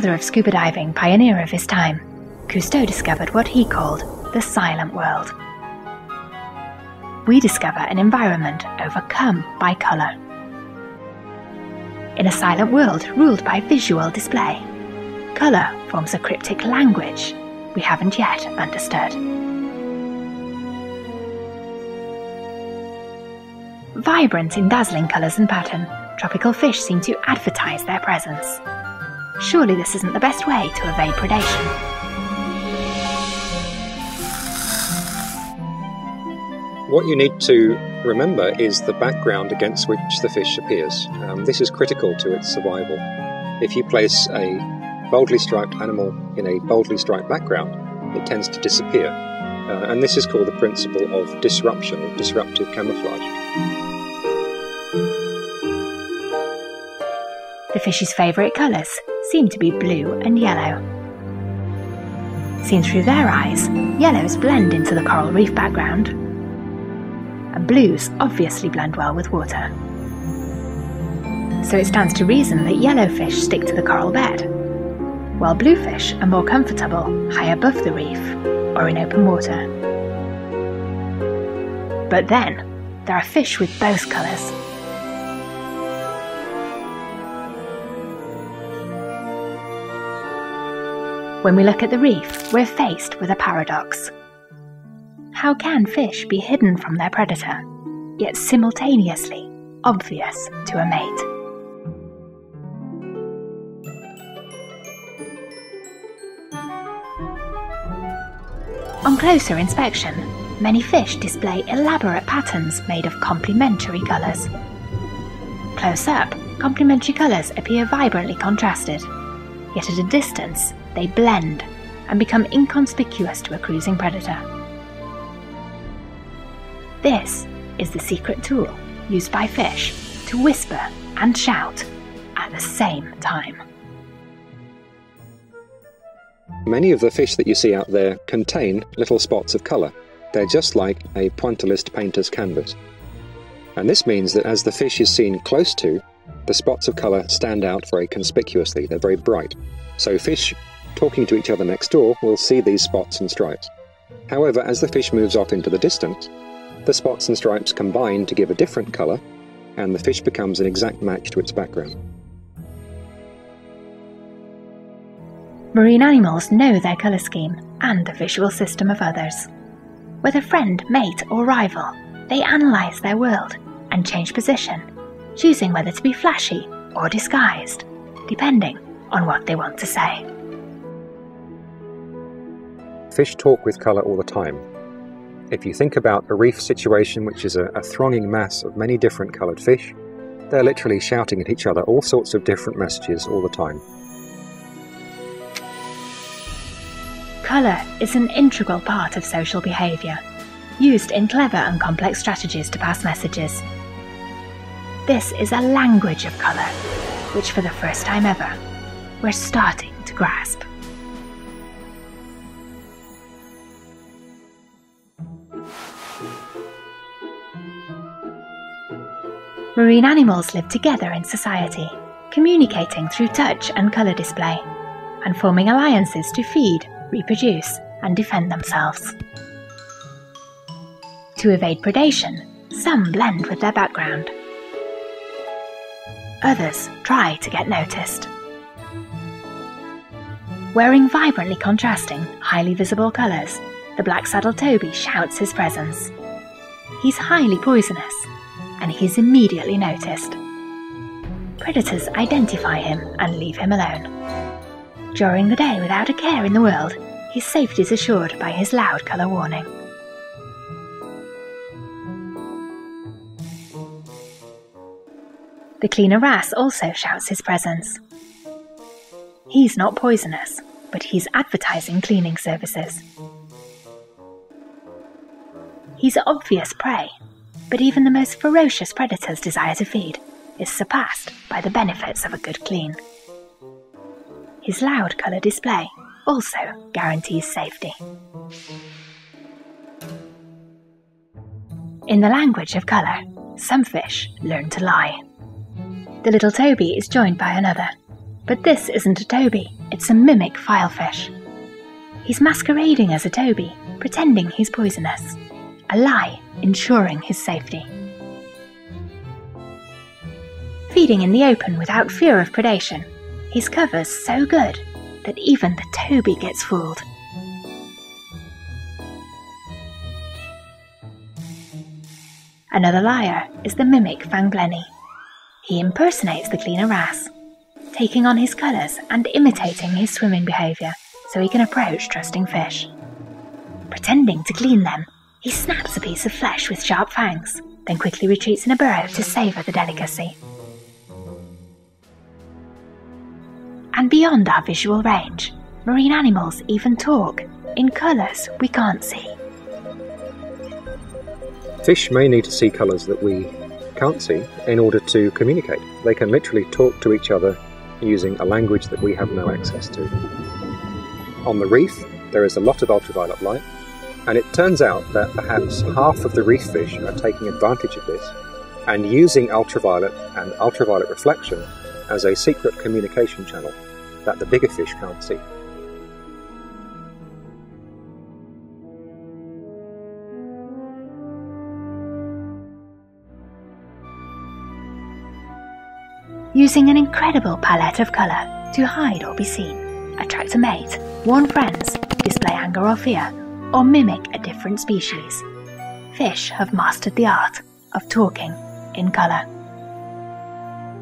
father of scuba diving, pioneer of his time, Cousteau discovered what he called the silent world. We discover an environment overcome by colour. In a silent world ruled by visual display, colour forms a cryptic language we haven't yet understood. Vibrant in dazzling colours and pattern, tropical fish seem to advertise their presence. Surely this isn't the best way to evade predation. What you need to remember is the background against which the fish appears. Um, this is critical to its survival. If you place a boldly striped animal in a boldly striped background, it tends to disappear. Uh, and this is called the principle of disruption or disruptive camouflage. The fish's favourite colours seem to be blue and yellow. Seen through their eyes, yellows blend into the coral reef background, and blues obviously blend well with water. So it stands to reason that yellow fish stick to the coral bed, while bluefish are more comfortable high above the reef or in open water. But then, there are fish with both colours. When we look at the reef, we're faced with a paradox. How can fish be hidden from their predator, yet simultaneously obvious to a mate? On closer inspection, many fish display elaborate patterns made of complementary colours. Close up, complementary colours appear vibrantly contrasted, yet at a distance, they blend and become inconspicuous to a cruising predator. This is the secret tool used by fish to whisper and shout at the same time. Many of the fish that you see out there contain little spots of colour. They're just like a pointillist painter's canvas. And this means that as the fish is seen close to, the spots of colour stand out very conspicuously. They're very bright. So fish talking to each other next door will see these spots and stripes. However, as the fish moves off into the distance, the spots and stripes combine to give a different colour, and the fish becomes an exact match to its background. Marine animals know their colour scheme and the visual system of others. Whether friend, mate, or rival, they analyse their world and change position, choosing whether to be flashy or disguised, depending on what they want to say. Fish talk with colour all the time. If you think about a reef situation which is a, a thronging mass of many different coloured fish, they're literally shouting at each other all sorts of different messages all the time. Colour is an integral part of social behaviour, used in clever and complex strategies to pass messages. This is a language of colour, which for the first time ever, we're starting to grasp. Marine animals live together in society, communicating through touch and colour display, and forming alliances to feed, reproduce, and defend themselves. To evade predation, some blend with their background. Others try to get noticed. Wearing vibrantly contrasting, highly visible colours, the black-saddled toby shouts his presence. He's highly poisonous, and he's immediately noticed. Predators identify him and leave him alone. During the day, without a care in the world, his safety is assured by his loud colour warning. The cleaner wrasse also shouts his presence. He's not poisonous, but he's advertising cleaning services. He's obvious prey, but even the most ferocious predator's desire to feed is surpassed by the benefits of a good clean. His loud colour display also guarantees safety. In the language of colour, some fish learn to lie. The little Toby is joined by another, but this isn't a Toby, it's a mimic filefish. He's masquerading as a toby, pretending he's poisonous. A lie ensuring his safety. Feeding in the open without fear of predation, his cover's so good that even the toby gets fooled. Another liar is the mimic fangblenny. He impersonates the cleaner wrasse, taking on his colours and imitating his swimming behaviour so he can approach trusting fish. Pretending to clean them, he snaps a piece of flesh with sharp fangs, then quickly retreats in a burrow to savour the delicacy. And beyond our visual range, marine animals even talk in colours we can't see. Fish may need to see colours that we can't see in order to communicate. They can literally talk to each other using a language that we have no access to. On the reef, there is a lot of ultraviolet light, and it turns out that perhaps half of the reef fish are taking advantage of this and using ultraviolet and ultraviolet reflection as a secret communication channel that the bigger fish can't see. using an incredible palette of colour to hide or be seen, attract a mate, warn friends, display anger or fear, or mimic a different species. Fish have mastered the art of talking in colour.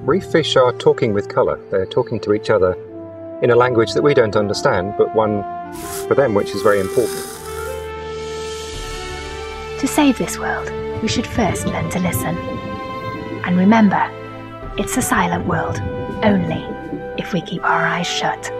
Reef fish are talking with colour. They're talking to each other in a language that we don't understand, but one for them which is very important. To save this world, we should first learn to listen. And remember, it's a silent world, only if we keep our eyes shut.